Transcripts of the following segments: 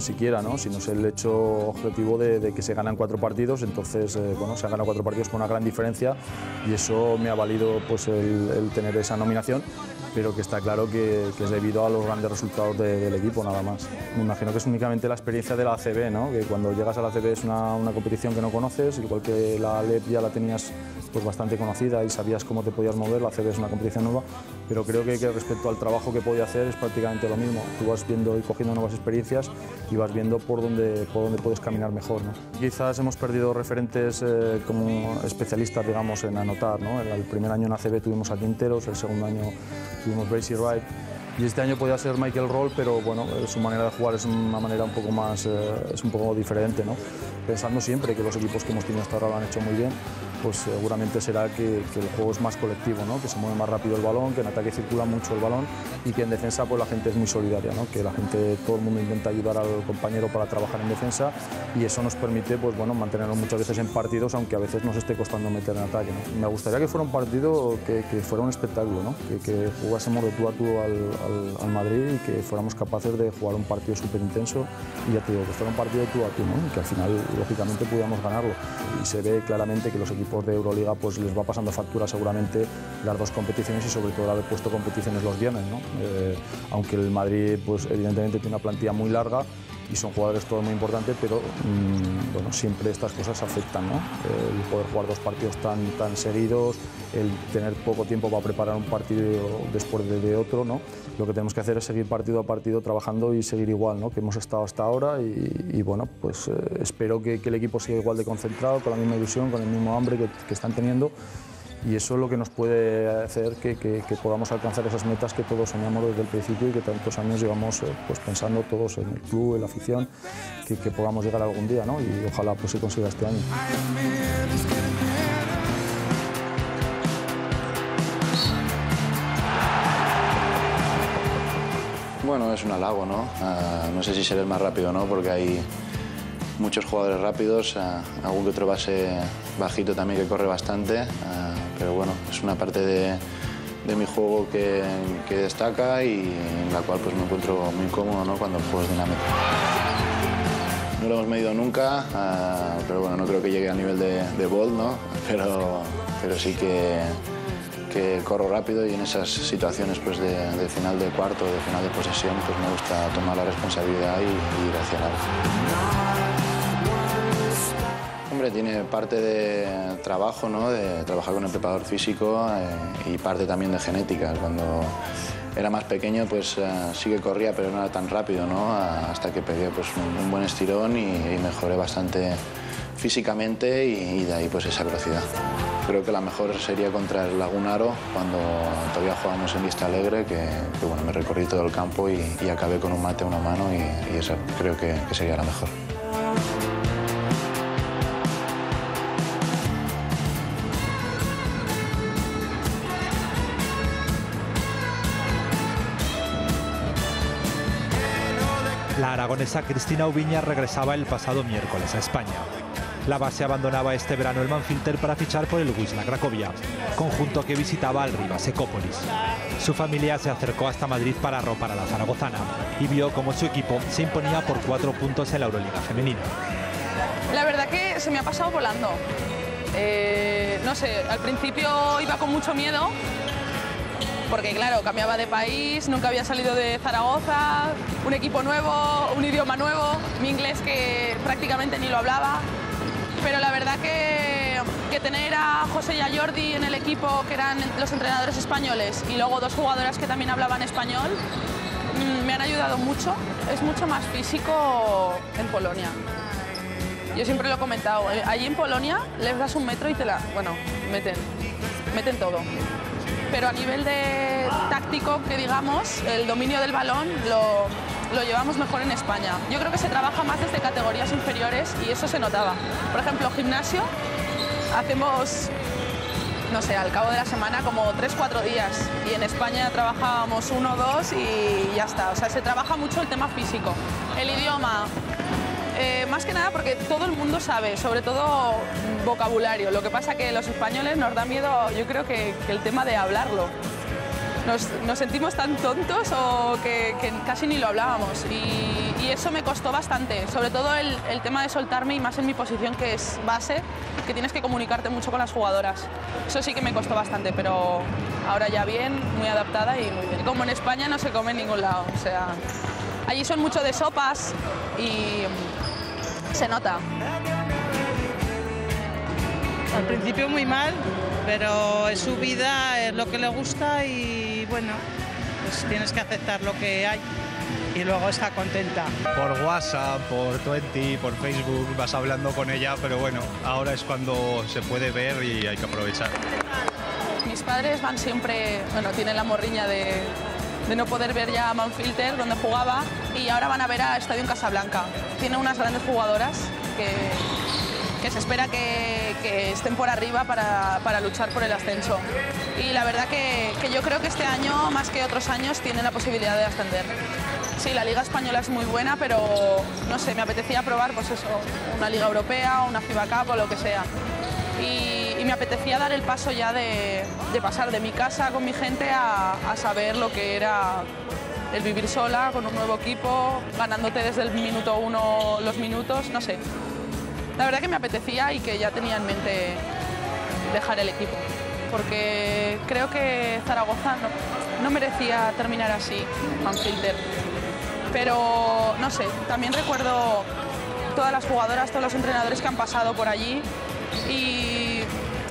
siquiera, ¿no? sino es el hecho objetivo de, que se ganan cuatro partidos, entonces eh, bueno, se han ganado cuatro partidos con una gran diferencia y eso me ha valido pues, el, tener esa nominación pero que está claro que, es debido a los grandes resultados del equipo, nada más. Me imagino que es únicamente la experiencia de la ACB, ¿no? que cuando llegas a la ACB es una, competición que no conoces, igual que la LEP ya la tenías pues bastante conocida y sabías cómo te podías mover, la CB es una competición nueva, pero creo que, respecto al trabajo que podía hacer es prácticamente lo mismo. Tú vas viendo y cogiendo nuevas experiencias y vas viendo por dónde, por dónde puedes caminar mejor. Quizás hemos perdido referentes eh, como especialistas, digamos, en anotar. ¿no? El, primer año en ACB tuvimos a Quinteros, el segundo año tuvimos Bracy Wright. Y este año podía ser Michael Roll, pero bueno, su manera de jugar es una manera un poco más, eh, es un poco diferente, ¿no? Pensando siempre que los equipos que hemos tenido hasta ahora lo han hecho muy bien, pues seguramente será que, el juego es más colectivo, ¿no? que se mueve más rápido el balón, que en ataque circula mucho el balón y que en defensa pues la gente es muy solidaria, ¿no? que la gente, todo el mundo intenta ayudar al compañero para trabajar en defensa y eso nos permite pues, bueno, mantenernos muchas veces en partidos, aunque a veces nos esté costando meter en ataque. Me gustaría que fuera un partido que, fuera un espectáculo, ¿no? que, jugásemos de tú a tú al, Madrid y que fuéramos capaces de jugar un partido súper intenso y ya te digo, que fuera un partido de tú a tú, ¿no? que al final lógicamente pudiéramos ganarlo. Y se ve claramente que los equipos de Euroliga pues les va pasando factura seguramente las dos competiciones y sobre todo haber puesto competiciones los viernes. ¿no? Eh, aunque el Madrid pues evidentemente tiene una plantilla muy larga y son jugadores todos muy importantes, pero mm, bueno, siempre estas cosas afectan, ¿no? El poder jugar dos partidos tan, tan seguidos, el tener poco tiempo para preparar un partido después de, otro, ¿no? Lo que tenemos que hacer es seguir partido a partido trabajando y seguir igual, ¿no? Que hemos estado hasta ahora y, bueno, pues eh, espero que, el equipo siga igual de concentrado, con la misma ilusión, con el mismo hambre que, que están teniendo y eso es lo que nos puede hacer que, podamos alcanzar esas metas que todos soñamos desde el principio y que tantos años llevamos eh, pues, pensando todos en el club, en la afición, que, podamos llegar algún día ¿no? y ojalá pues, se consiga este año. Bueno, es un halago, ¿no? Ah, no sé si seré el más rápido no, porque hay muchos jugadores rápidos, ah, algún que otro base bajito también que corre bastante. Ah, pero bueno, es una parte de, mi juego que, destaca y en la cual pues me encuentro muy cómodo ¿no? cuando el juego es dinámico. No lo hemos medido nunca, ah, pero bueno, no creo que llegue a nivel de, de ¿no? pero, pero sí que, corro rápido y en esas situaciones pues, de, final de cuarto, de final de posesión, pues me gusta tomar la responsabilidad y, ir hacia adelante tiene parte de trabajo, ¿no? de trabajar con el preparador físico eh, y parte también de genética. Cuando era más pequeño, pues eh, sí que corría, pero no era tan rápido, ¿no? hasta que pegué pues, un, buen estirón y, mejoré bastante físicamente y, de ahí pues esa velocidad. Creo que la mejor sería contra el Lagunaro, cuando todavía jugábamos en Vista Alegre, que, bueno, me recorrí todo el campo y, acabé con un mate a una mano y, esa creo que sería la mejor. Aragonesa Cristina Ubiña regresaba el pasado miércoles a España. La base abandonaba este verano el Manfilter para fichar por el Wisla Cracovia, conjunto que visitaba al Rivas Ecópolis. Su familia se acercó hasta Madrid para arropar a la zaragozana y vio cómo su equipo se imponía por cuatro puntos en la Euroliga femenina. La verdad que se me ha pasado volando. Eh, no sé, al principio iba con mucho miedo, porque claro, cambiaba de país, nunca había salido de Zaragoza, un equipo nuevo, un idioma nuevo, mi inglés que prácticamente ni lo hablaba, pero la verdad que, que tener a José y a Jordi en el equipo, que eran los entrenadores españoles, y luego dos jugadoras que también hablaban español, mm, me han ayudado mucho, es mucho más físico en Polonia. Yo siempre lo he comentado, eh, allí en Polonia les das un metro y te la... bueno, meten, meten todo pero a nivel de táctico, que digamos, el dominio del balón lo, lo llevamos mejor en España. Yo creo que se trabaja más desde categorías inferiores y eso se notaba. Por ejemplo, gimnasio, hacemos, no sé, al cabo de la semana como 3-4 días y en España trabajábamos uno o dos y ya está. O sea, se trabaja mucho el tema físico. El idioma, eh, más que nada porque todo el mundo sabe, sobre todo vocabulario. Lo que pasa que los españoles nos da miedo, yo creo que, el tema de hablarlo. Nos, sentimos tan tontos o que, casi ni lo hablábamos. Y, eso me costó bastante, sobre todo el, el, tema de soltarme y más en mi posición que es base, que tienes que comunicarte mucho con las jugadoras. Eso sí que me costó bastante, pero ahora ya bien, muy adaptada y muy bien. Como en España no se come en ningún lado, o sea, allí son mucho de sopas y se nota. Al principio muy mal, pero es su vida, es lo que le gusta y bueno, pues tienes que aceptar lo que hay y luego está contenta. Por WhatsApp, por Twenty, por Facebook vas hablando con ella, pero bueno, ahora es cuando se puede ver y hay que aprovechar. Mis padres van siempre, bueno, tienen la morriña de, de no poder ver ya a Manfilter, donde jugaba, y ahora van a ver a Estadio Casablanca. Tiene unas grandes jugadoras que, que se espera que, estén por arriba para, para, luchar por el ascenso. Y la verdad que, que, yo creo que este año, más que otros años, tienen la posibilidad de ascender. Sí, la Liga Española es muy buena, pero no sé, me apetecía probar pues eso, una Liga Europea, una FIBA Cup o lo que sea. Me apetecía dar el paso ya de, de, pasar de mi casa con mi gente a, a saber lo que era el vivir sola con un nuevo equipo, ganándote desde el minuto uno los minutos, no sé. La verdad que me apetecía y que ya tenía en mente dejar el equipo, porque creo que Zaragoza no, no merecía terminar así, Manfilter. Pero no sé, también recuerdo todas las jugadoras, todos los entrenadores que han pasado por allí y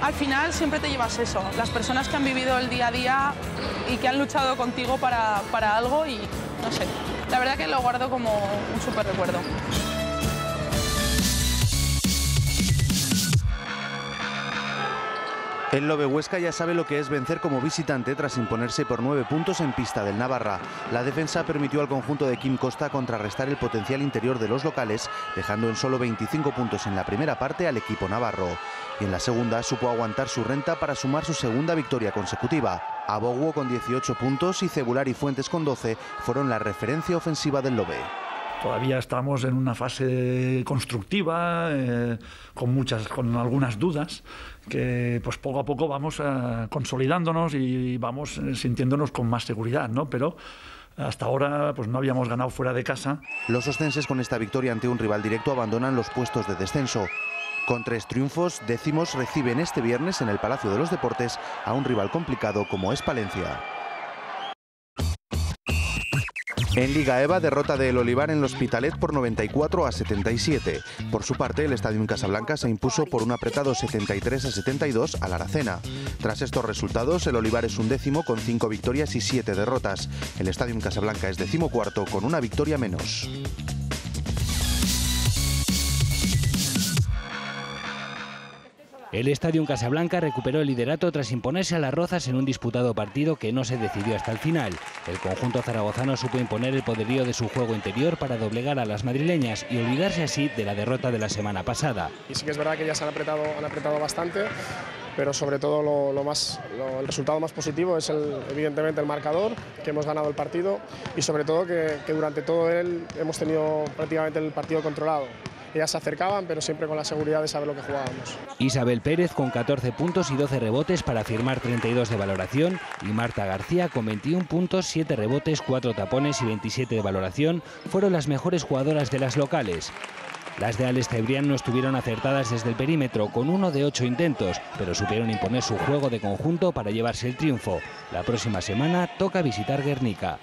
al final siempre te llevas eso, las personas que han vivido el día a día y que han luchado contigo para, para algo y no sé, la verdad que lo guardo como un súper recuerdo. El Lobe Huesca ya sabe lo que es vencer como visitante tras imponerse por nueve puntos en pista del Navarra. La defensa permitió al conjunto de Kim Costa contrarrestar el potencial interior de los locales, dejando en solo 25 puntos en la primera parte al equipo navarro. Y en la segunda supo aguantar su renta para sumar su segunda victoria consecutiva. Aboguo con 18 puntos y Cebular y Fuentes con 12 fueron la referencia ofensiva del Lobe. Todavía estamos en una fase constructiva, eh, con muchas, con algunas dudas, que pues poco a poco vamos eh, consolidándonos y vamos eh, sintiéndonos con más seguridad, ¿no? Pero hasta ahora pues no habíamos ganado fuera de casa. Los ostenses con esta victoria ante un rival directo abandonan los puestos de descenso. Con tres triunfos, décimos reciben este viernes en el Palacio de los Deportes a un rival complicado como es Palencia. En Liga EVA, derrota del Olivar en el Hospitalet por 94 a 77. Por su parte, el Estadio Casablanca se impuso por un apretado 73 a 72 al Aracena. Tras estos resultados, el Olivar es un décimo con cinco victorias y siete derrotas. El Estadio Casablanca es decimocuarto con una victoria menos. El Estadio Casablanca recuperó el liderato tras imponerse a las Rozas en un disputado partido que no se decidió hasta el final. El conjunto zaragozano supo imponer el poderío de su juego interior para doblegar a las madrileñas y olvidarse así de la derrota de la semana pasada. Y sí que es verdad que ya se han apretado, han apretado bastante, pero sobre todo lo, más, el resultado más positivo es el, evidentemente el marcador, que hemos ganado el partido y sobre todo que, que durante todo él hemos tenido prácticamente el partido controlado ellas se acercaban, pero siempre con la seguridad de saber lo que jugábamos. Isabel Pérez con 14 puntos y 12 rebotes para firmar 32 de valoración y Marta García con 21 puntos, 7 rebotes, 4 tapones y 27 de valoración fueron las mejores jugadoras de las locales. Las de Alex Cebrián no estuvieron acertadas desde el perímetro con uno de ocho intentos, pero supieron imponer su juego de conjunto para llevarse el triunfo. La próxima semana toca visitar Guernica.